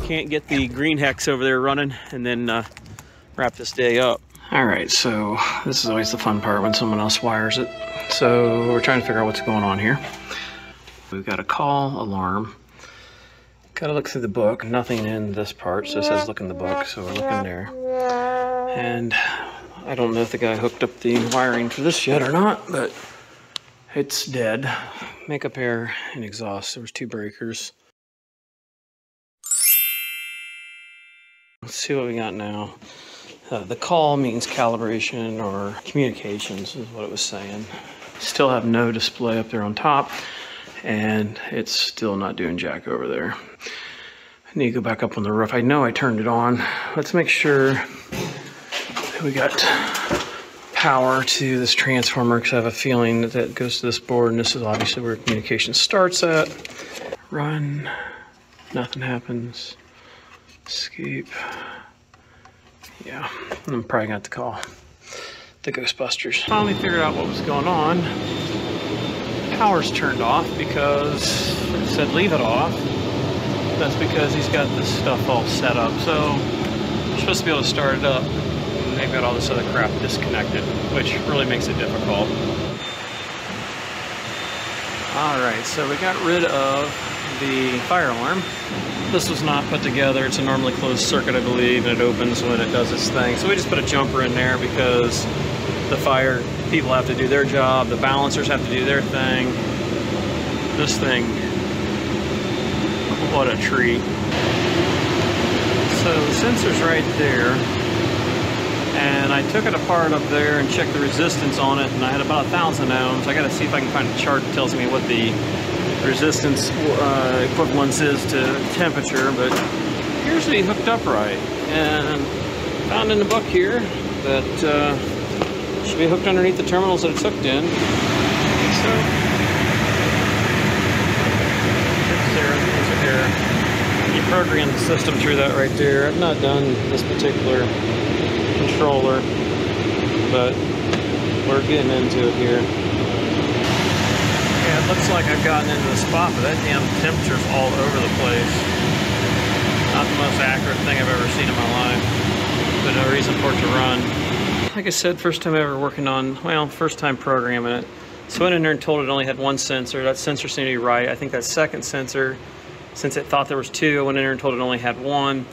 we can't get the Greenhecks over there running and then uh, wrap this day up. All right, so this is always the fun part when someone else wires it. So we're trying to figure out what's going on here. We've got a call alarm. Gotta look through the book, nothing in this part, so it says look in the book, so we're looking there. And I don't know if the guy hooked up the wiring for this yet or not, but it's dead. Make Makeup air and exhaust, there was two breakers. Let's see what we got now. Uh, the call means calibration or communications is what it was saying. Still have no display up there on top and it's still not doing jack over there. I need to go back up on the roof. I know I turned it on. Let's make sure we got power to this transformer because I have a feeling that that goes to this board and this is obviously where communication starts at. Run, nothing happens. Escape. Yeah, I'm probably have to call the Ghostbusters. Finally figured out what was going on. Power's turned off because it said leave it off. That's because he's got this stuff all set up. So you're supposed to be able to start it up. And they've got all this other crap disconnected, which really makes it difficult. All right, so we got rid of the fire alarm. This was not put together. It's a normally closed circuit, I believe, and it opens when it does its thing. So we just put a jumper in there because the fire people have to do their job, the balancers have to do their thing. This thing, what a treat. So the sensor's right there, and I took it apart up there and checked the resistance on it, and I had about a thousand ohms. I gotta see if I can find a chart that tells me what the resistance uh, equivalence is to temperature, but here's the hooked up right. And found in the book here that uh, should be hooked underneath the terminals that it's hooked in. So. You program the system through that right there. I've not done this particular controller, but we're getting into it here. Looks like I've gotten into the spot, but that damn temperature's all over the place. Not the most accurate thing I've ever seen in my life, but no reason for it to run. Like I said, first time ever working on, well, first time programming it. So I went in there and told it only had one sensor. That sensor seemed to be right. I think that second sensor, since it thought there was two, I went in there and told it only had one.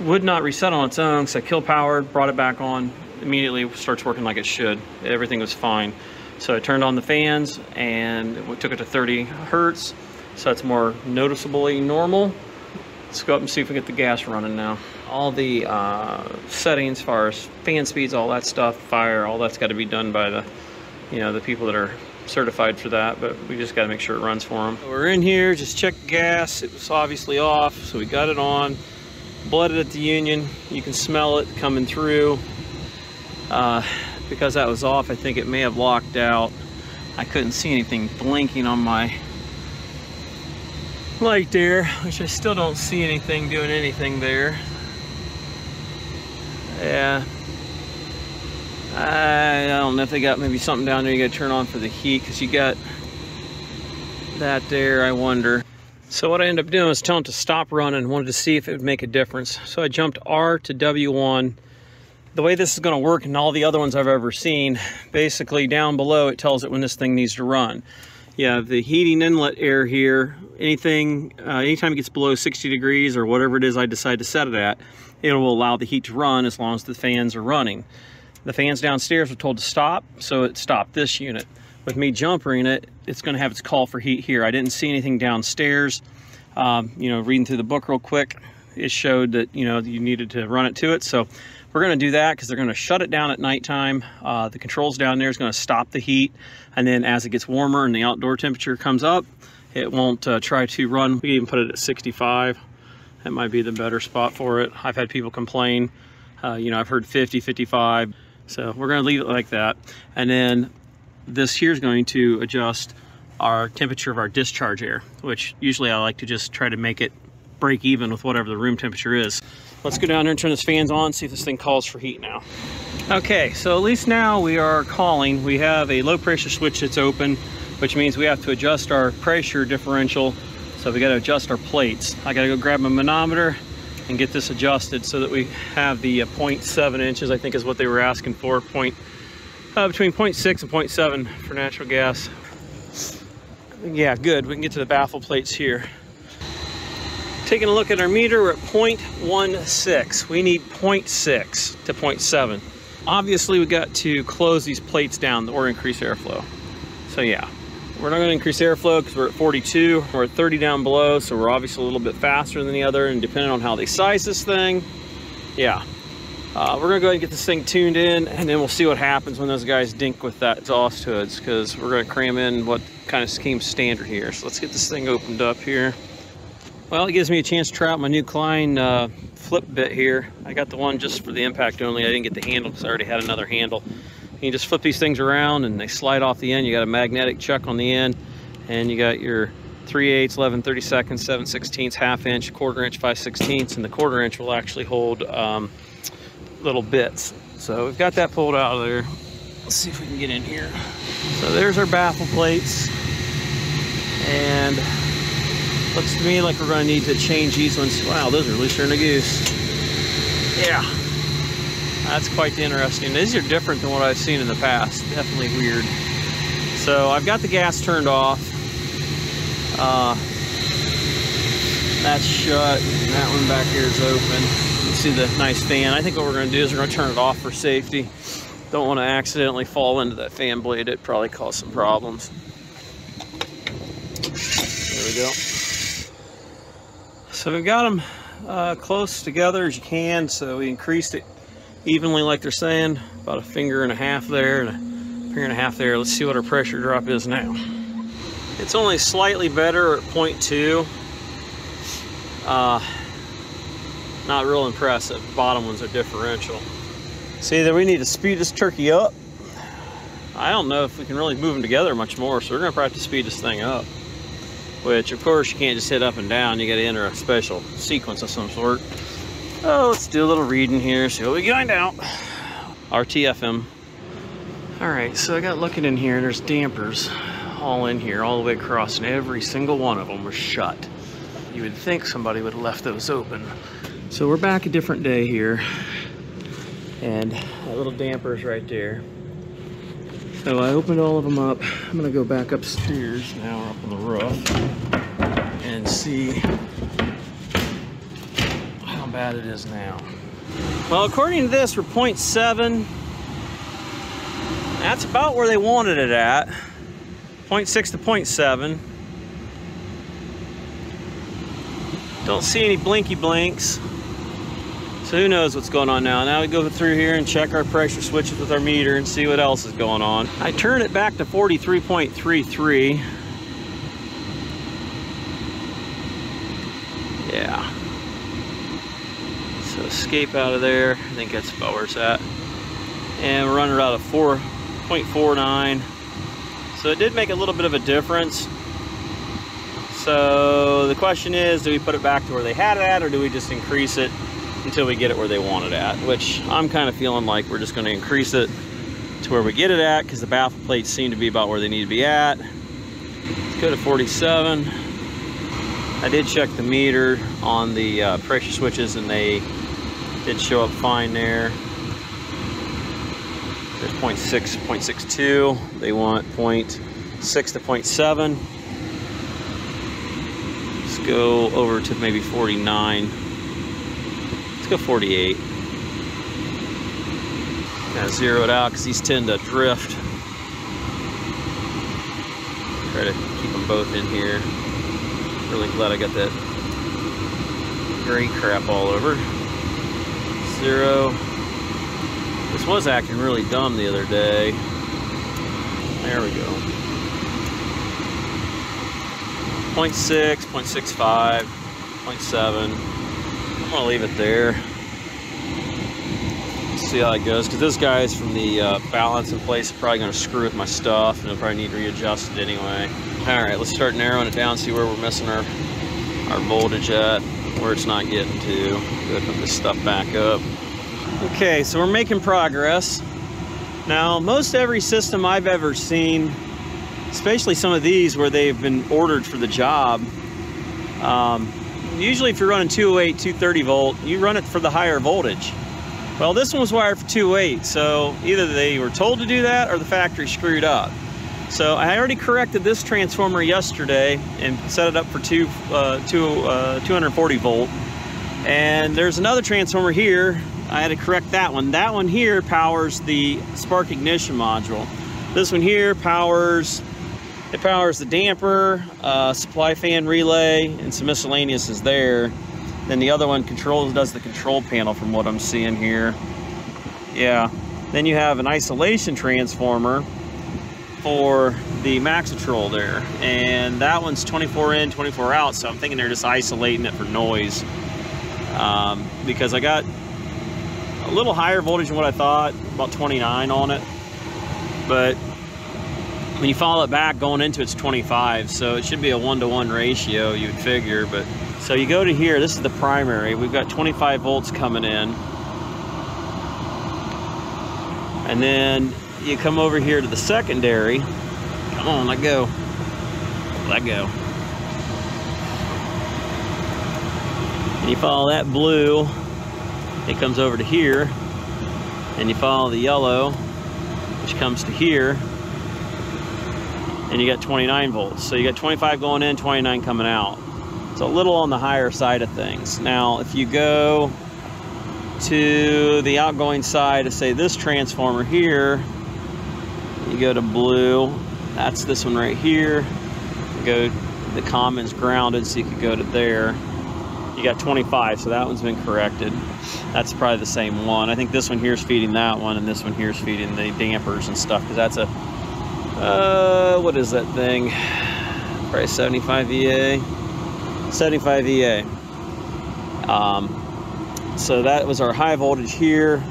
Would not reset on its own, so I kill power, brought it back on, immediately starts working like it should. Everything was fine. So I turned on the fans and we took it to 30 hertz. So it's more noticeably normal. Let's go up and see if we get the gas running now. All the uh, settings as far as fan speeds, all that stuff, fire, all that's got to be done by the, you know, the people that are certified for that, but we just got to make sure it runs for them. We're in here, just checked gas. It was obviously off, so we got it on. Blooded at the union. You can smell it coming through. Uh, because that was off, I think it may have locked out. I couldn't see anything blinking on my light there, which I still don't see anything doing anything there. Yeah. I don't know if they got maybe something down there you gotta turn on for the heat because you got that there, I wonder. So what I ended up doing was telling it to stop running, wanted to see if it would make a difference. So I jumped R to W1 the way this is going to work and all the other ones I've ever seen, basically down below it tells it when this thing needs to run. You have the heating inlet air here. Anything, uh, anytime it gets below 60 degrees or whatever it is I decide to set it at, it will allow the heat to run as long as the fans are running. The fans downstairs were told to stop, so it stopped this unit. With me jumpering it, it's going to have its call for heat here. I didn't see anything downstairs. Um, you know, reading through the book real quick, it showed that, you know, you needed to run it to it. So we're going to do that because they're going to shut it down at nighttime. Uh, the controls down there is going to stop the heat. And then as it gets warmer and the outdoor temperature comes up, it won't uh, try to run. We can even put it at 65. That might be the better spot for it. I've had people complain. Uh, you know, I've heard 50, 55. So we're going to leave it like that. And then this here is going to adjust our temperature of our discharge air, which usually I like to just try to make it break even with whatever the room temperature is. Let's go down there and turn this fans on, see if this thing calls for heat now. Okay, so at least now we are calling. We have a low pressure switch that's open, which means we have to adjust our pressure differential So we got to adjust our plates. I got to go grab my manometer and get this adjusted so that we have the uh, 0.7 inches, I think is what they were asking for, point, uh, between 0.6 and 0.7 for natural gas. Yeah, good. We can get to the baffle plates here. Taking a look at our meter, we're at 0.16. We need 0.6 to 0.7. Obviously, we got to close these plates down or increase airflow. So yeah, we're not going to increase airflow because we're at 42. We're at 30 down below, so we're obviously a little bit faster than the other. And depending on how they size this thing, yeah, uh, we're going to go ahead and get this thing tuned in, and then we'll see what happens when those guys dink with that exhaust hoods because we're going to cram in what kind of scheme standard here. So let's get this thing opened up here. Well, it gives me a chance to try out my new Klein uh, flip bit here. I got the one just for the impact only. I didn't get the handle because I already had another handle. You just flip these things around and they slide off the end. You got a magnetic chuck on the end and you got your 3 8 11 30 seconds, 7 16 half inch, quarter inch, 5 16 and the quarter inch will actually hold um, little bits. So we've got that pulled out of there. Let's see if we can get in here. So there's our baffle plates. And Looks to me like we're going to need to change these ones. Wow, those are looser than a goose. Yeah, that's quite interesting. These are different than what I've seen in the past. Definitely weird. So I've got the gas turned off. Uh, that's shut. That one back here is open. You see the nice fan. I think what we're going to do is we're going to turn it off for safety. Don't want to accidentally fall into that fan blade. It probably cause some problems. There we go. So we've got them uh, close together as you can. So we increased it evenly like they're saying. About a finger and a half there and a finger and a half there. Let's see what our pressure drop is now. It's only slightly better at 0.2. Uh, not real impressive. Bottom ones are differential. See that we need to speed this turkey up. I don't know if we can really move them together much more, so we're gonna probably have to speed this thing up which of course you can't just hit up and down. You got to enter a special sequence of some sort. Oh, let's do a little reading here, see what we find out. RTFM. All right, so I got looking in here, and there's dampers all in here, all the way across, and every single one of them was shut. You would think somebody would have left those open. So we're back a different day here, and that little damper's right there. So I opened all of them up. I'm gonna go back upstairs now up on the roof and see how bad it is now. Well, according to this, we're 0.7. That's about where they wanted it at. 0.6 to 0.7. Don't see any blinky blinks. So who knows what's going on now. Now we go through here and check our pressure switches with our meter and see what else is going on. I turn it back to 43.33. Yeah. So escape out of there. I think that's about where it's at. And we're running out of 4.49. So it did make a little bit of a difference. So the question is, do we put it back to where they had it at or do we just increase it until we get it where they want it at, which I'm kind of feeling like we're just going to increase it to where we get it at because the baffle plates seem to be about where they need to be at. Let's go to 47. I did check the meter on the uh, pressure switches and they did show up fine there. There's 0.6, 0.62. They want 0.6 to 0.7. Let's go over to maybe 49 go 48. Kind of zero it out because these tend to drift. Try to keep them both in here. Really glad I got that gray crap all over. Zero. This was acting really dumb the other day. There we go. 0.6, 0.65, 0.7. I'm gonna leave it there. See how it goes, because this guy's from the uh, balance in place probably gonna screw with my stuff, and it'll probably need readjusted anyway. All right, let's start narrowing it down, see where we're missing our our voltage at, where it's not getting to. Go ahead put this stuff back up. Okay, so we're making progress. Now, most every system I've ever seen, especially some of these where they've been ordered for the job, Um, usually if you're running 208, 230 volt, you run it for the higher voltage. Well, this one was wired for 208, so either they were told to do that or the factory screwed up. So I already corrected this transformer yesterday and set it up for two, uh, two, uh, 240 volt. And there's another transformer here. I had to correct that one. That one here powers the spark ignition module. This one here powers, it powers the damper, uh, supply fan relay, and some miscellaneous is there. Then the other one controls, does the control panel from what I'm seeing here. Yeah. Then you have an isolation transformer for the Maxitrol there. And that one's 24 in, 24 out, so I'm thinking they're just isolating it for noise. Um, because I got a little higher voltage than what I thought, about 29 on it. But when you follow it back going into it's 25, so it should be a one-to-one -one ratio, you'd figure. But So you go to here, this is the primary. We've got 25 volts coming in. And then you come over here to the secondary. Come on, let go. Let go. And you follow that blue, it comes over to here. And you follow the yellow, which comes to here. And you got 29 volts. So you got 25 going in, 29 coming out. It's a little on the higher side of things. Now, if you go to the outgoing side of say this transformer here, you go to blue that's this one right here go the common's grounded so you could go to there you got 25 so that one's been corrected that's probably the same one I think this one here is feeding that one and this one here is feeding the dampers and stuff because that's a uh, what is that thing probably 75 VA 75 VA um, so that was our high voltage here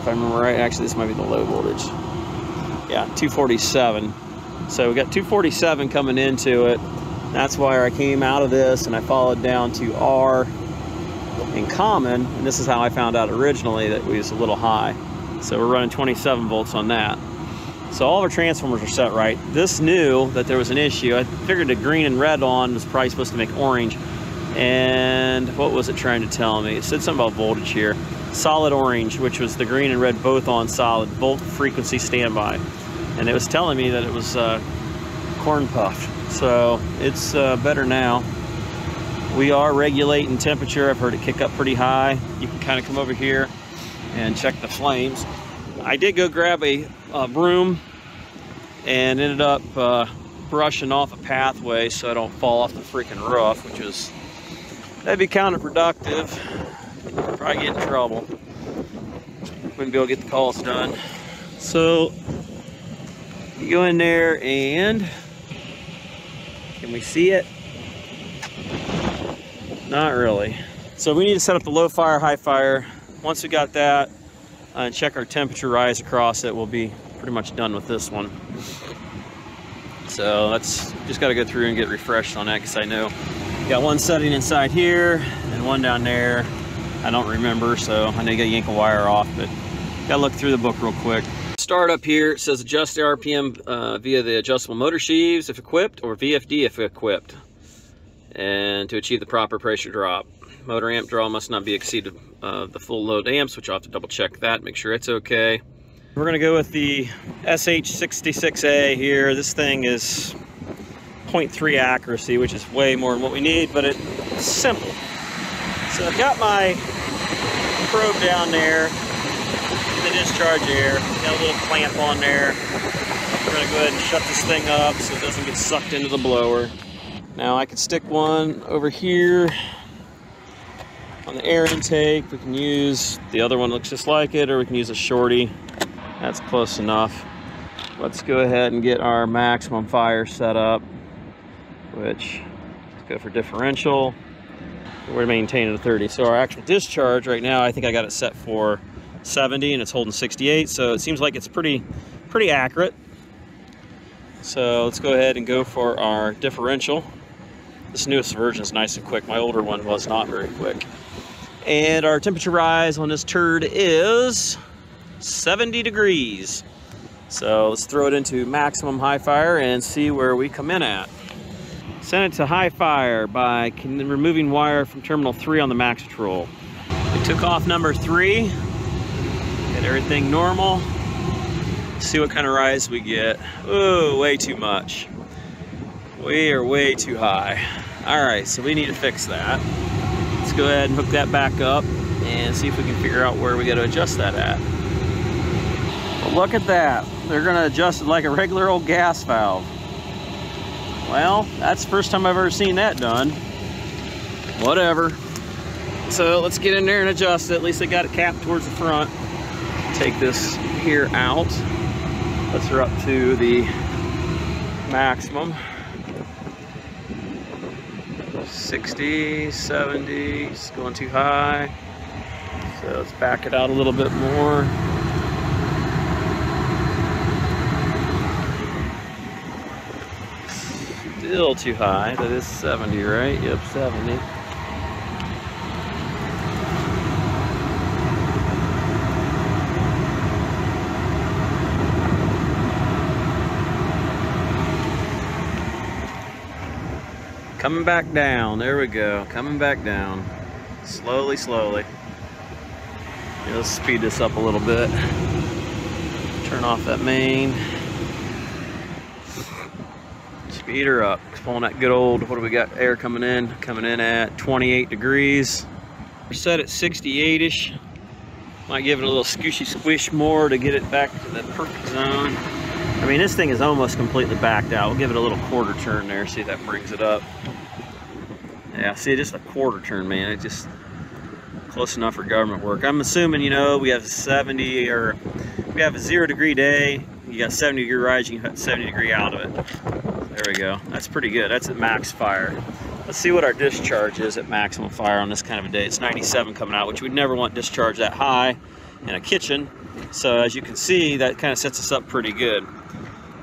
if I remember right, actually this might be the low voltage. Yeah, 247. So we got 247 coming into it. That's why I came out of this and I followed down to R in common. And this is how I found out originally that we was a little high. So we're running 27 volts on that. So all of our transformers are set right. This knew that there was an issue. I figured the green and red on was probably supposed to make orange. And what was it trying to tell me? It said something about voltage here solid orange, which was the green and red both on solid, volt frequency standby. And it was telling me that it was uh, corn puffed. So it's uh, better now. We are regulating temperature. I've heard it kick up pretty high. You can kind of come over here and check the flames. I did go grab a, a broom and ended up uh, brushing off a pathway so I don't fall off the freaking roof, which is, that'd be counterproductive probably get in trouble. Wouldn't be able to get the calls done. So you go in there and can we see it? Not really. So we need to set up the low fire, high fire. Once we got that uh, and check our temperature rise across it, we'll be pretty much done with this one. So that's just got to go through and get refreshed on that because I know got one setting inside here and one down there I don't remember, so I you gotta yank a wire off, but gotta look through the book real quick. Start up here, it says adjust the RPM uh, via the adjustable motor sheaves if equipped, or VFD if equipped, and to achieve the proper pressure drop. Motor amp draw must not be exceeded uh, the full load amps, which I'll have to double check that, make sure it's okay. We're gonna go with the SH66A here. This thing is 0.3 accuracy, which is way more than what we need, but it's simple. So I've got my probe down there the discharge air. Got a little clamp on there. We're gonna go ahead and shut this thing up so it doesn't get sucked into the blower. Now I could stick one over here on the air intake. We can use, the other one looks just like it, or we can use a shorty. That's close enough. Let's go ahead and get our maximum fire set up, which, let's go for differential we're maintaining a 30. So our actual discharge right now, I think I got it set for 70 and it's holding 68. So it seems like it's pretty, pretty accurate. So let's go ahead and go for our differential. This newest version is nice and quick. My older one was not very quick. And our temperature rise on this turd is 70 degrees. So let's throw it into maximum high fire and see where we come in at. Sent it to high fire by removing wire from terminal three on the Maxitrol. We took off number three, get everything normal. See what kind of rise we get. Oh, way too much. We are way too high. All right, so we need to fix that. Let's go ahead and hook that back up and see if we can figure out where we got to adjust that at. Well, look at that. They're gonna adjust it like a regular old gas valve. Well, that's the first time I've ever seen that done. Whatever. So let's get in there and adjust it. At least they got it capped towards the front. Take this here out. Let's her up to the maximum. 60, 70, it's going too high. So let's back it out a little bit more. Still too high. That is 70, right? Yep, 70. Coming back down. There we go. Coming back down. Slowly, slowly. Yeah, let's speed this up a little bit. Turn off that main. Speed her up. Pulling that good old, what do we got? Air coming in. Coming in at 28 degrees. We're set at 68-ish. Might give it a little squishy squish more to get it back to the perfect zone. I mean, this thing is almost completely backed out. We'll give it a little quarter turn there, see if that brings it up. Yeah, see, just a quarter turn, man. It just close enough for government work. I'm assuming, you know, we have 70 or we have a zero degree day. You got 70 degree rise, you can 70 degree out of it. There we go. That's pretty good. That's at max fire. Let's see what our discharge is at maximum fire on this kind of a day. It's 97 coming out, which we'd never want discharge that high in a kitchen. So as you can see, that kind of sets us up pretty good.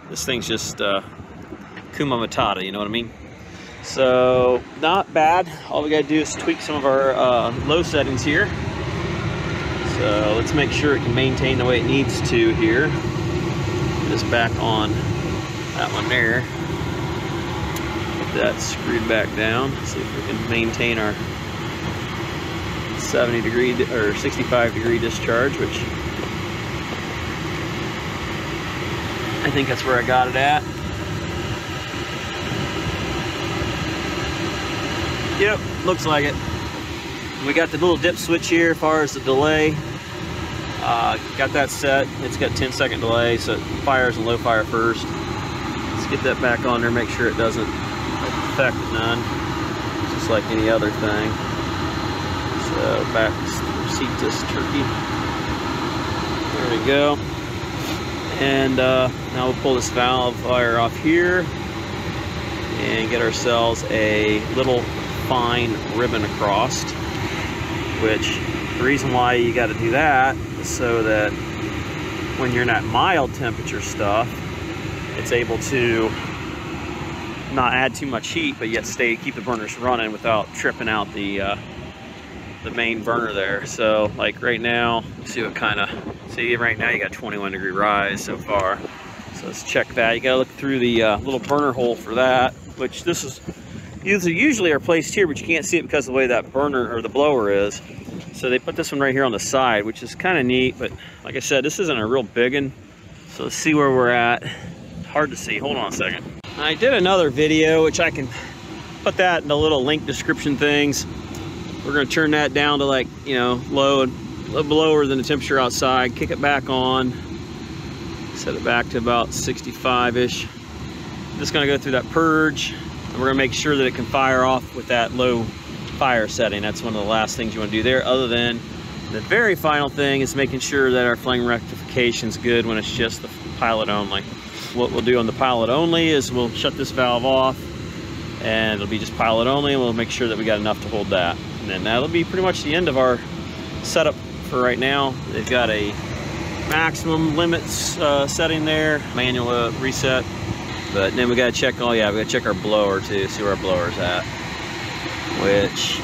This thing's just uh, Kuma Matata, you know what I mean? So, not bad. All we gotta do is tweak some of our uh, low settings here. So, let's make sure it can maintain the way it needs to here. Just back on that one there. Get that screwed back down. See if we can maintain our 70 degree or 65 degree discharge, which I think that's where I got it at. Yep, looks like it. We got the little dip switch here as far as the delay. Uh, got that set. It's got 10 second delay, so it fires and low fire first. Let's get that back on there, make sure it doesn't affect none. Just like any other thing. So back seat this turkey. There we go. And uh, now we'll pull this valve wire off here and get ourselves a little fine ribbon across which the reason why you got to do that is so that when you're in that mild temperature stuff it's able to not add too much heat but yet stay keep the burners running without tripping out the uh, the main burner there. So like right now see what kind of see right now you got 21 degree rise so far. So let's check that. You gotta look through the uh, little burner hole for that which this is these usually are placed here but you can't see it because of the way that burner or the blower is so they put this one right here on the side which is kind of neat but like I said this isn't a real big one so let's see where we're at hard to see hold on a second I did another video which I can put that in the little link description things we're going to turn that down to like, you know, low and a little lower than the temperature outside. Kick it back on. Set it back to about 65-ish. Just going to go through that purge. We're to make sure that it can fire off with that low fire setting. That's one of the last things you want to do there. Other than the very final thing is making sure that our flame rectification is good when it's just the pilot only. What we'll do on the pilot only is we'll shut this valve off and it'll be just pilot only and we'll make sure that we got enough to hold that. And then that'll be pretty much the end of our setup for right now. They've got a maximum limits uh, setting there, manual uh, reset. But then we gotta check, oh yeah, we gotta check our blower too, see where our blower's at. Which,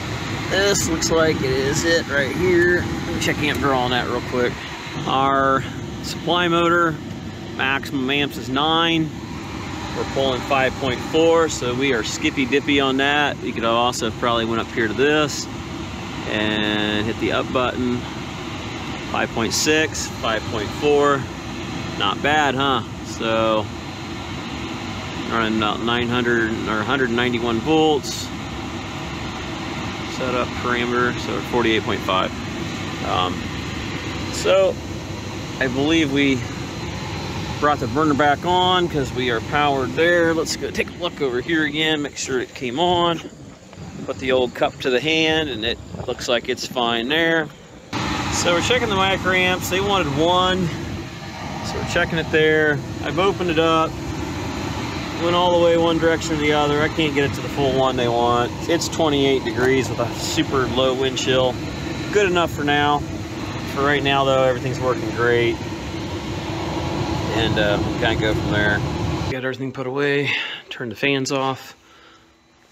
this looks like it is it right here. Let me check amp on that real quick. Our supply motor, maximum amps is nine. We're pulling 5.4, so we are skippy dippy on that. You could also probably went up here to this and hit the up button. 5.6, 5.4, not bad, huh? So running about 900 or 191 volts. Setup parameter, so 48.5. Um, so I believe we brought the burner back on because we are powered there. Let's go take a look over here again, make sure it came on. Put the old cup to the hand and it looks like it's fine there. So we're checking the micro amps. They wanted one, so we're checking it there. I've opened it up, went all the way one direction or the other. I can't get it to the full one they want. It's 28 degrees with a super low wind chill. Good enough for now. For right now though, everything's working great. And uh, we'll kind of go from there. Got everything put away, turn the fans off,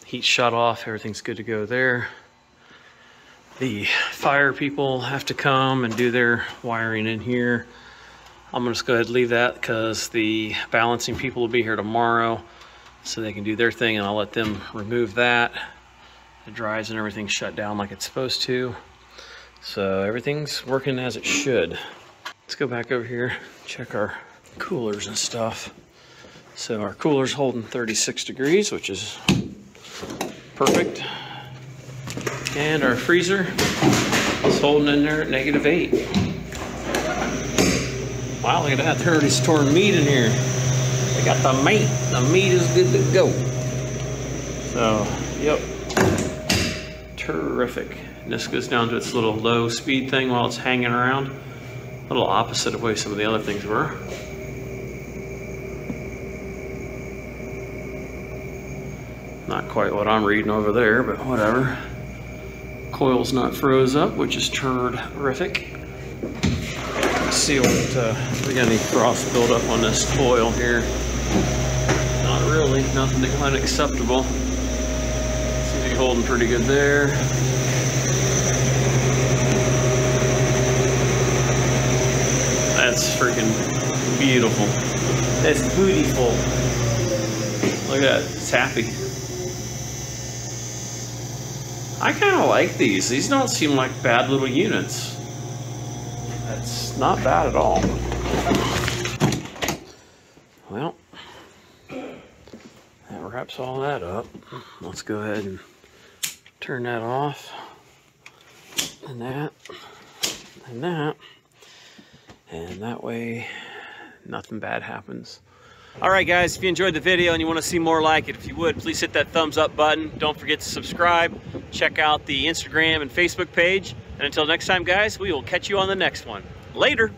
heat shut off, everything's good to go there. The fire people have to come and do their wiring in here. I'm gonna just go ahead and leave that because the balancing people will be here tomorrow so they can do their thing and I'll let them remove that. It dries and everything shut down like it's supposed to. So everything's working as it should. Let's go back over here, check our coolers and stuff. So our cooler's holding 36 degrees, which is perfect. And our freezer is holding in there at negative eight. Wow, look at that, they're already storing meat in here. They got the meat, the meat is good to go. So, yep, terrific. And this goes down to its little low speed thing while it's hanging around. A little opposite of way some of the other things were. Not quite what I'm reading over there, but whatever. Coil's not froze up, which is terrific. Let's see what, uh, we got any frost buildup on this coil here. Not really, nothing unacceptable. Seems to be holding pretty good there. That's freaking beautiful. That's beautiful. Look at that, it's happy. I kind of like these. These don't seem like bad little units. That's not bad at all. Well, that wraps all that up. Let's go ahead and turn that off. And that. And that. And that way, nothing bad happens. All right, guys, if you enjoyed the video and you want to see more like it, if you would, please hit that thumbs up button. Don't forget to subscribe. Check out the Instagram and Facebook page. And until next time, guys, we will catch you on the next one. Later.